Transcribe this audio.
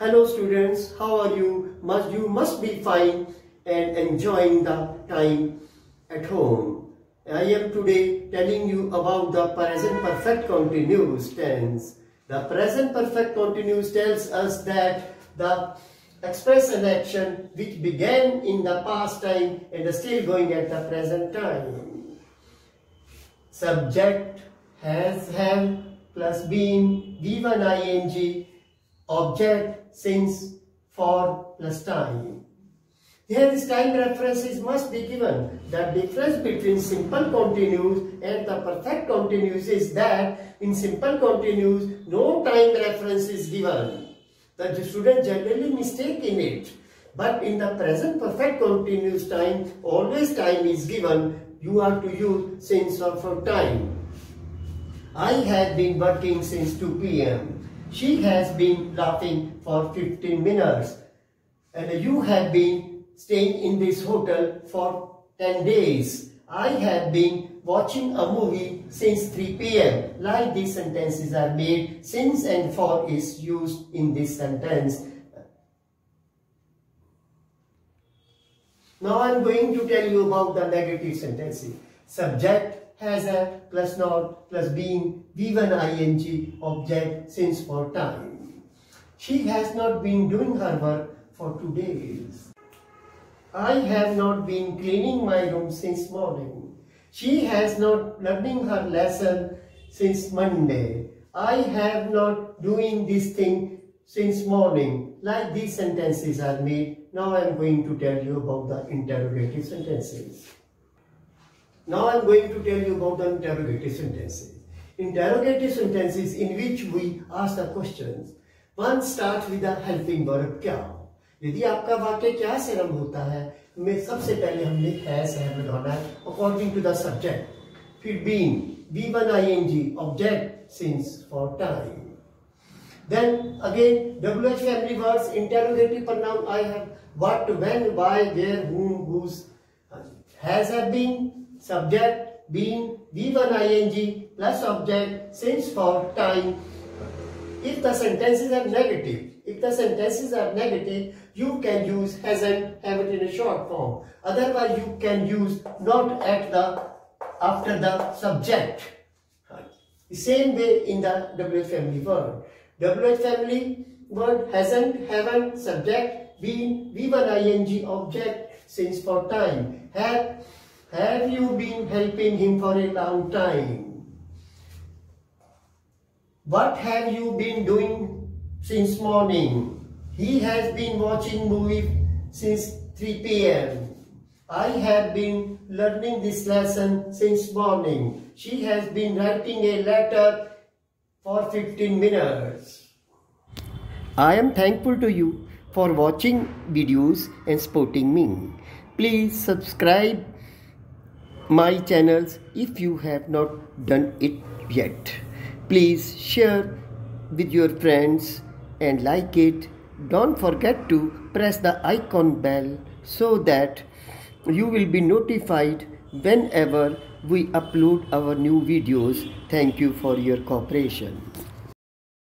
Hello students, how are you? Must You must be fine and enjoying the time at home. I am today telling you about the present perfect continuous tense. The present perfect continuous tells us that the express an action which began in the past time and is still going at the present time. Subject has, have, plus been, V1 ing, object, since, for, plus time. Here this time references must be given. The difference between simple continuous and the perfect continuous is that in simple continuous no time reference is given. The student generally mistake in it. But in the present perfect continuous time, always time is given. You have to use since or for time. I have been working since 2 p.m. She has been laughing for 15 minutes. And you have been staying in this hotel for 10 days. I have been watching a movie since 3 p.m. Like these sentences are made, since and for is used in this sentence. Now I am going to tell you about the negative sentences. Subject has a plus not plus being V1 ing object since for time. She has not been doing her work for two days. I have not been cleaning my room since morning. She has not learning her lesson since Monday. I have not doing this thing since morning. Like these sentences are made. Now I am going to tell you about the interrogative sentences. Now I am going to tell you about the interrogative sentences. Interrogative sentences in which we ask the questions. One starts with the helping verb क्या यदि आपका वाक्य क्या से आरंभ होता है में सबसे पहले हमने हैज़ हैव लगाना है अकॉर्डिंग टू द सब्जेक्ट फिर been B one ji object since for time Then again, WH family words, interrogative pronoun I have what, when, why, where, whom, whose, has have been, subject being V1 ing plus object since for time. If the sentences are negative, if the sentences are negative, you can use hasn't, have it in a short form. Otherwise, you can use not at the, after the subject. Same way in the WH family word. WH family word hasn't, haven't, subject, been, V1 ing object since for time. Have, have you been helping him for a long time? What have you been doing since morning? He has been watching movie since 3 p.m. I have been learning this lesson since morning. She has been writing a letter for 15 minutes. I am thankful to you for watching videos and supporting me. Please subscribe my channels if you have not done it yet. Please share with your friends and like it. Don't forget to press the icon bell so that you will be notified whenever we upload our new videos. Thank you for your cooperation.